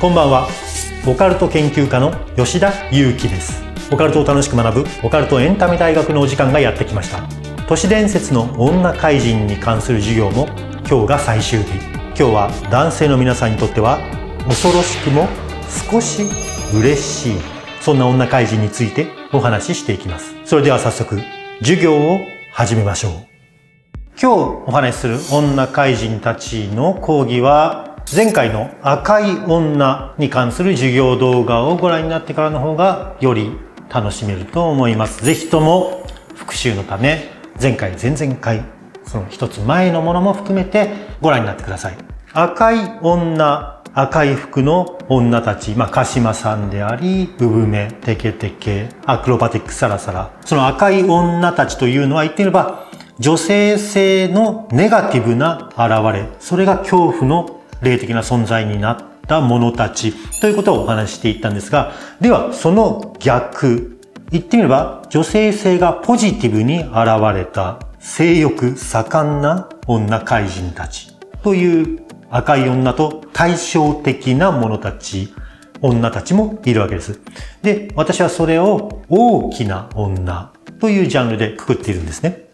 こんばんは。オカルト研究家の吉田裕樹です。オカルトを楽しく学ぶオカルトエンタメ大学のお時間がやってきました。都市伝説の女怪人に関する授業も今日が最終日。今日は男性の皆さんにとっては恐ろしくも少し嬉しいそんな女怪人についてお話ししていきます。それでは早速授業を始めましょう。今日お話しする女怪人たちの講義は前回の赤い女に関する授業動画をご覧になってからの方がより楽しめると思います。ぜひとも復習のため前回前々回その一つ前のものも含めてご覧になってください。赤い女赤い服の女たち、まあ、鹿島さんであり、ブブメ、テケテケ、アクロバティックサラサラ。その赤い女たちというのは言ってみれば、女性性のネガティブな現れ、それが恐怖の霊的な存在になった者たちということをお話ししていったんですが、ではその逆、言ってみれば女性性がポジティブに現れた性欲盛んな女怪人たちという赤い女と対照的な者たち、女たちもいるわけです。で、私はそれを大きな女というジャンルでくくっているんですね。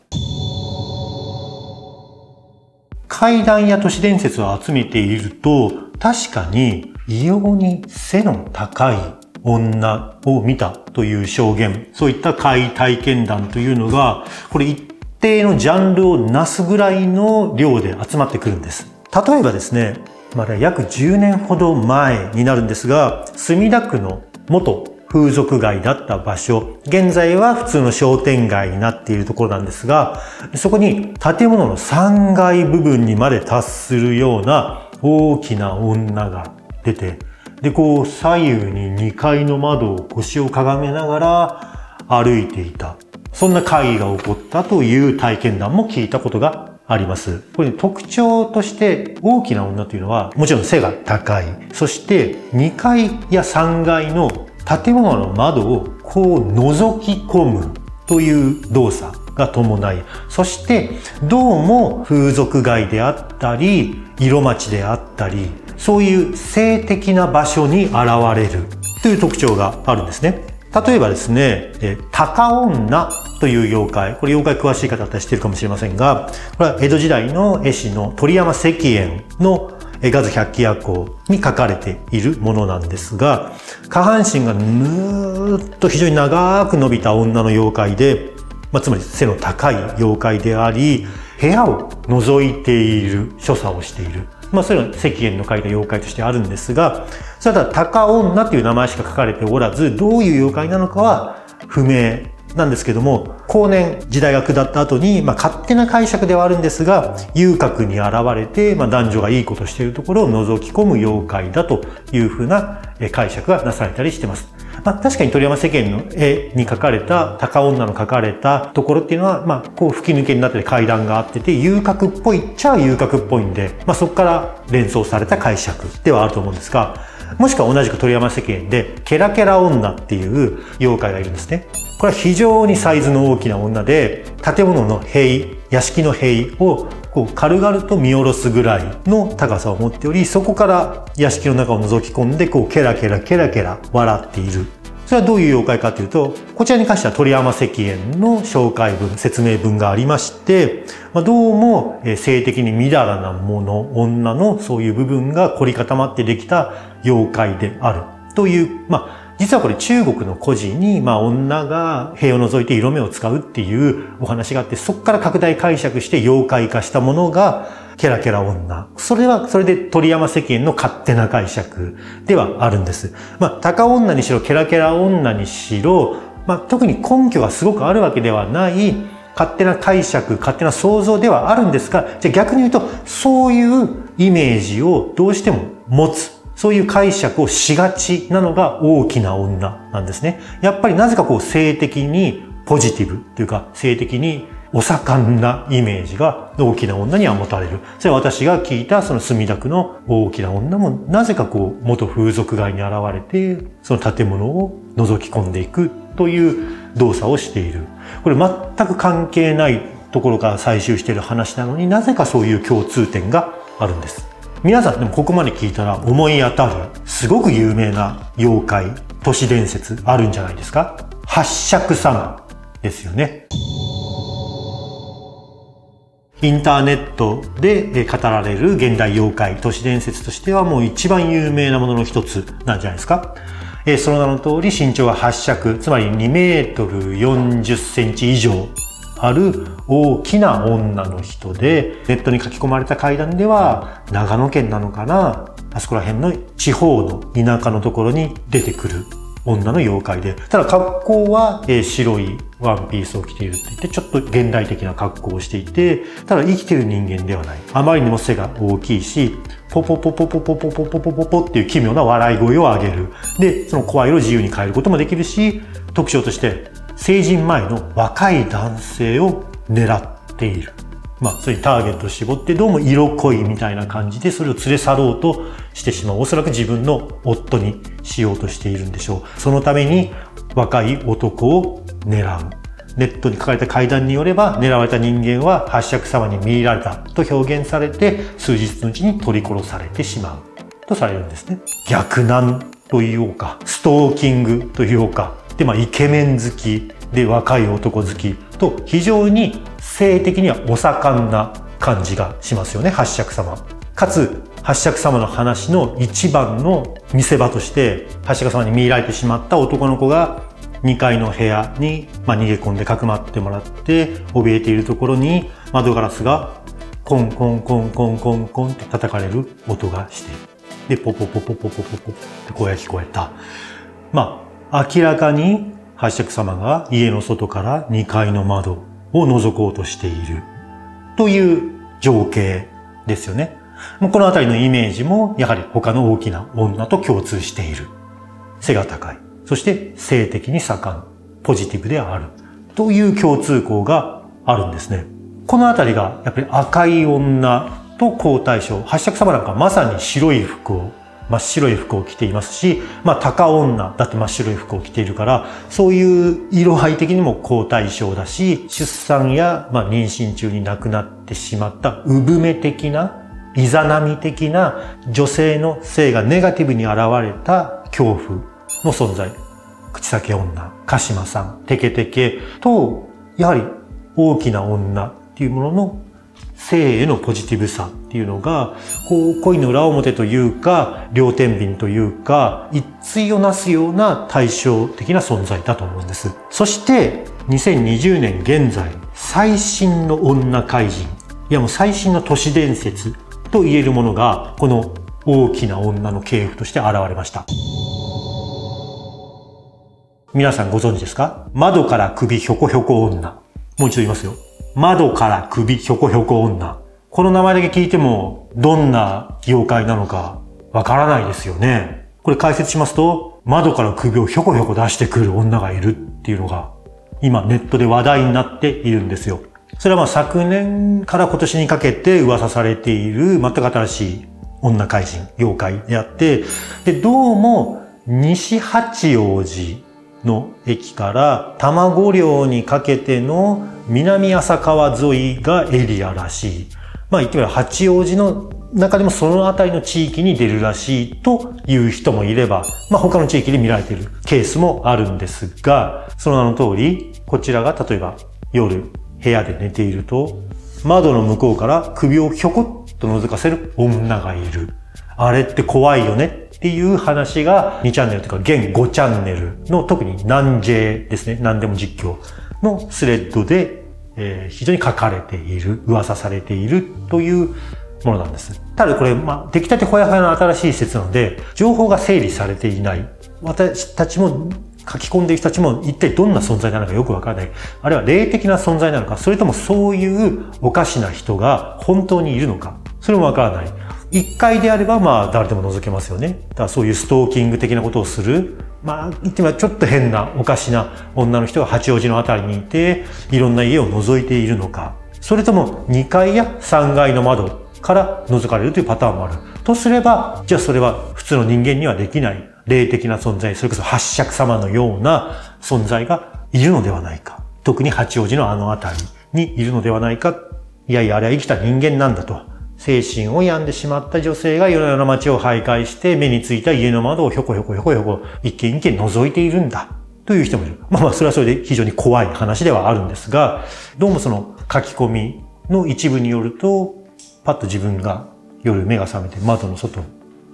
怪談や都市伝説を集めていると、確かに異様に背の高い女を見たという証言、そういった怪体験談というのが、これ一定のジャンルをなすぐらいの量で集まってくるんです。例えばですね、まだ約10年ほど前になるんですが、墨田区の元風俗街だった場所、現在は普通の商店街になっているところなんですが、そこに建物の3階部分にまで達するような大きな女が出て、で、こう左右に2階の窓を腰をかがめながら歩いていた。そんな会議が起こったという体験談も聞いたことがあります。これ、ね、特徴として大きな女というのはもちろん背が高い。そして2階や3階の建物の窓をこう覗き込むという動作が伴い、そしてどうも風俗街であったり、色町であったり、そういう性的な場所に現れるという特徴があるんですね。例えばですね、高女という妖怪、これ妖怪詳しい方だったら知ってるかもしれませんが、これは江戸時代の絵師の鳥山石燕のガズ百鬼夜行に書かれているものなんですが、下半身がぬーっと非常に長く伸びた女の妖怪で、まあ、つまり背の高い妖怪であり、部屋を覗いている、所作をしている。まあ、それは石燕の書いた妖怪としてあるんですが、それはただ高女という名前しか書かれておらず、どういう妖怪なのかは不明なんですけども、後年時代が下った後に、まあ、勝手な解釈ではあるんですが、遊郭に現れて、まあ、男女がいいことしているところを覗き込む妖怪だというふうな解釈がなされたりしてます。まあ、確かに鳥山世間の絵に描かれた高女の描かれたところっていうのは、まあ、こう吹き抜けになってる階段があってて、遊郭っぽいっちゃ遊郭っぽいんで、まあ、そこから連想された解釈ではあると思うんですが、もしくは同じく鳥山世間で、ケラケラ女っていう妖怪がいるんですね。これは非常にサイズの大きな女で、建物の塀、屋敷の塀をこう軽々と見下ろすぐらいの高さを持っており、そこから屋敷の中を覗き込んで、こうケラケラケラケラ笑っている。それはどういう妖怪かというと、こちらに関しては鳥山石燕の紹介文、説明文がありまして、まあ、どうも性的にみだらなもの、女のそういう部分が凝り固まってできた妖怪であるという、まあ、実はこれ中国の古事に、まあ女が塀を除いて色目を使うっていうお話があって、そこから拡大解釈して妖怪化したものが、ケラケラ女。それは、それで鳥山世間の勝手な解釈ではあるんです。まあ、高女にしろ、ケラケラ女にしろ、まあ、特に根拠がすごくあるわけではない、勝手な解釈、勝手な想像ではあるんですが、じゃあ逆に言うと、そういうイメージをどうしても持つ。そういう解釈をしがちなのが大きな女なんですね。やっぱりなぜかこう性的にポジティブというか性的にお盛んなイメージが大きな女には持たれる。それは私が聞いたその墨田区の大きな女もなぜかこう元風俗街に現れてその建物を覗き込んでいくという動作をしている。これ全く関係ないところから採集している話なのになぜかそういう共通点があるんです。皆さんでもここまで聞いたら思い当たる、すごく有名な妖怪、都市伝説あるんじゃないですか？八尺様ですよね。インターネットで語られる現代妖怪、都市伝説としてはもう一番有名なものの一つなんじゃないですか？その名の通り身長が8尺、つまり2メートル40センチ以上ある大きな女の人で、ネットに書き込まれた階段では、長野県なのかなあそこら辺の地方の田舎のところに出てくる女の妖怪で、ただ格好は、え、白いワンピースを着ているって言って、ちょっと現代的な格好をしていて、ただ生きてる人間ではない。あまりにも背が大きいし、ポポポポポポポポポポポポっていう奇妙な笑い声を上げる。で、その声色を自由に変えることもできるし、特徴として成人前の若い男性を狙っている。まあ、そういうターゲットを絞ってどうも色恋みたいな感じでそれを連れ去ろうとしてしまう。おそらく自分の夫にしようとしているんでしょう。そのために若い男を狙う。ネットに書かれた怪談によれば、狙われた人間は八尺様に見入られたと表現されて、数日のうちに取り殺されてしまうとされるんですね。逆難と言おうか、ストーキングと言おうか、で、まあ、イケメン好き、で、若い男好きと、非常に性的にはお盛んな感じがしますよね、八尺様。かつ、八尺様の話の一番の見せ場として、八尺様に見入られてしまった男の子が2階の部屋に、まあ、逃げ込んでかくまってもらって、怯えているところに窓ガラスがコンコンコンコンコンコンって叩かれる音がして、で、ポポポポポポポポって声が聞こえた。まあ、明らかに八尺様が家の外から2階の窓を覗こうとしているという情景ですよね。このあたりのイメージもやはり他の大きな女と共通している。背が高い。そして性的に盛ん。ポジティブである。という共通項があるんですね。このあたりがやっぱり赤い女と好対象。八尺様なんかまさに白い服を真っ白い服を着ていますし、まあ、高女だって真っ白い服を着ているから、そういう色合い的にも好対象だし、出産や、まあ、妊娠中に亡くなってしまった産め的な、いざなみ的な女性の性がネガティブに現れた恐怖の存在。口先女、鹿島さん、テケテケと、やはり大きな女っていうものの性へのポジティブさっていうのが、こう、恋の裏表というか、両天秤というか、一対をなすような対照的な存在だと思うんです。そして、2020年現在、最新の女怪人、いやもう最新の都市伝説と言えるものが、この大きな女の系譜として現れました。皆さんご存知ですか？窓から首ひょこひょこ女。もう一度言いますよ。窓から首ひょこひょこ女。この名前だけ聞いても、どんな妖怪なのかわからないですよね。これ解説しますと、窓から首をひょこひょこ出してくる女がいるっていうのが、今ネットで話題になっているんですよ。それはまあ昨年から今年にかけて噂されている全く新しい女怪人、妖怪であって、で、どうも西八王子の駅から卵漁にかけての南浅川沿いがエリアらしい。まあ言ってみれば八王子の中でもその辺りの地域に出るらしいという人もいれば、まあ他の地域で見られているケースもあるんですが、その名の通り、こちらが例えば夜部屋で寝ていると、窓の向こうから首をひょこっと覗かせる女がいる。あれって怖いよねっていう話が2チャンネルというか現5チャンネルの特に南 J ですね。何でも実況のスレッドで、えー、非常に書かれている、噂されているというものなんです。ただこれ、まあ、出来たてほやほやの新しい説なので、情報が整理されていない。私たちも書き込んでいる人たちも一体どんな存在なのかよくわからない。あるいは霊的な存在なのか、それともそういうおかしな人が本当にいるのか、それもわからない。一回であればまあ誰でも覗けますよね。だそういうストーキング的なことをする、まあ言ってみればちょっと変なおかしな女の人が八王子のあたりにいて、いろんな家を覗いているのか、それとも2階や3階の窓から覗かれるというパターンもある。とすれば、じゃあそれは普通の人間にはできない霊的な存在、それこそ八尺様のような存在がいるのではないか。特に八王子のあのあたりにいるのではないか。いやいや、あれは生きた人間なんだと。精神を病んでしまった女性が夜な夜な街を徘徊して目についた家の窓をひょこひょこひょこひょこ一軒一軒覗いているんだ。という人もいる。まあまあ、それはそれで非常に怖い話ではあるんですが、どうもその書き込みの一部によると、パッと自分が夜目が覚めて窓の外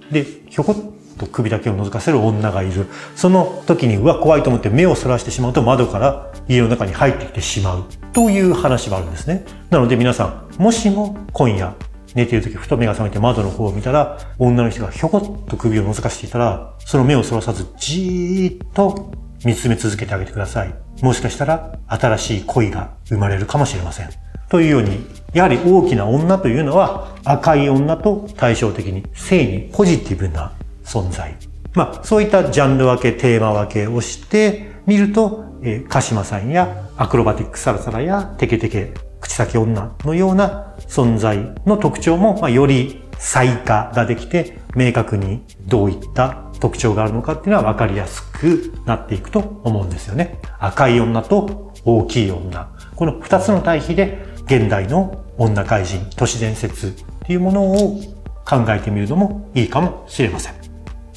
でひょこっと首だけを覗かせる女がいる。その時に、うわ、怖いと思って目をそらしてしまうと窓から家の中に入ってきてしまう。という話もあるんですね。なので皆さん、もしも今夜寝ている時ふと目が覚めて窓の方を見たら、女の人がひょこっと首を覗かせていたら、その目をそらさずじーっと見つめ続けてあげてください。もしかしたら新しい恋が生まれるかもしれません。というように、やはり大きな女というのは赤い女と対照的に性にポジティブな存在。まあ、そういったジャンル分け、テーマ分けをしてみると、えー、鹿島さんやアクロバティックサラサラやテケテケ、口先女のような存在の特徴も、まあ、より細化ができて、明確にどういった特徴があるのかっていうのは分かりやすくなっていくと思うんですよね。赤い女と大きい女。この二つの対比で現代の女怪人、都市伝説っていうものを考えてみるのもいいかもしれません。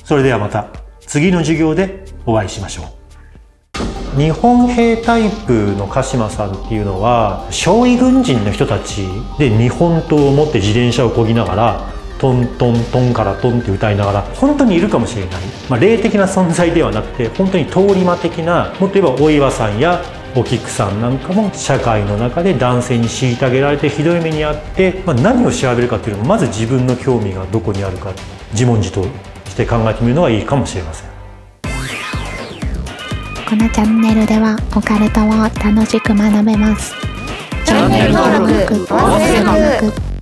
それではまた次の授業でお会いしましょう。日本兵タイプの鹿島さんっていうのは、少尉軍人の人たちで日本刀を持って自転車を漕ぎながら、トントントンからトンって歌いながら、本当にいるかもしれない。まあ、霊的な存在ではなくて、本当に通り魔的な、もっと言えば大岩さんやお菊さんなんかも社会の中で男性に虐げられてひどい目にあって、まあ、何を調べるかっていうのもまず自分の興味がどこにあるか自問自答して考えてみるのがいいかもしれませんこのチャンネルではオカルトを楽しく学べます。チャンネル登録お忘れなく